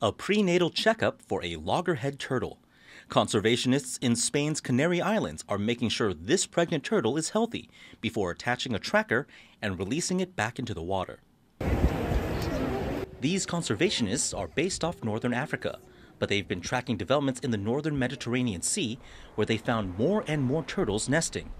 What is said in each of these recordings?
A prenatal checkup for a loggerhead turtle. Conservationists in Spain's Canary Islands are making sure this pregnant turtle is healthy before attaching a tracker and releasing it back into the water. These conservationists are based off northern Africa, but they've been tracking developments in the northern Mediterranean Sea where they found more and more turtles nesting.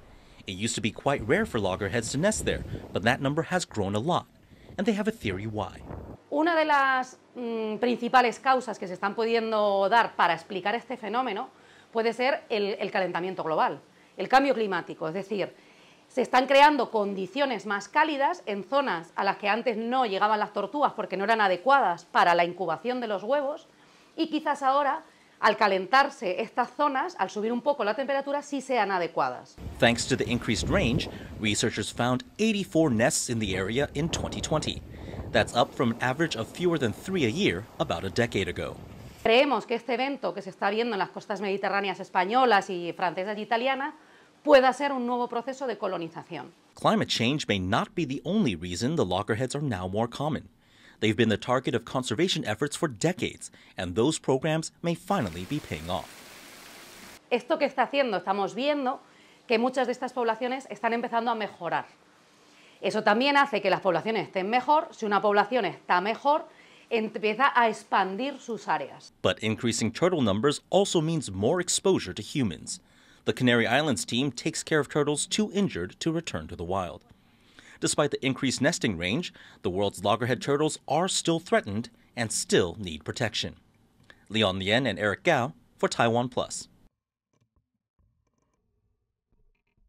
It used to be quite rare for loggerheads to nest there, but that number has grown a lot, and they have a theory why. Una de las mmm, principales causas que se están pudiendo dar para explicar este fenómeno puede ser el, el calentamiento global, el cambio climático, es decir, se están creando condiciones más cálidas en zonas a las que antes no llegaban las tortugas porque no eran adecuadas para la incubación de los huevos y quizás ahora al calentarse estas zonas, al subir un poco la temperatura, sí sean adecuadas. Thanks to the increased range, researchers found 84 nests in the area in 2020. That's up from an average of fewer than three a year about a decade ago. Creemos que este evento que se está viendo en las costas mediterráneas españolas y francesas y italianas pueda ser un nuevo proceso de colonización. Climate change may not be the only reason the loggerheads are now more common. They've been the target of conservation efforts for decades, and those programs may finally be paying off. Esto que está haciendo, estamos viendo que muchas de estas poblaciones están empezando a mejorar. Eso también hace que las poblaciones estén mejor. Si una población está mejor, empieza a expandir sus áreas. But increasing turtle numbers also means more exposure to humans. The Canary Islands team takes care of turtles too injured to return to the wild. Despite the increased nesting range, the world's loggerhead turtles are still threatened and still need protection. Leon Lien and Eric Gau for Taiwan Plus.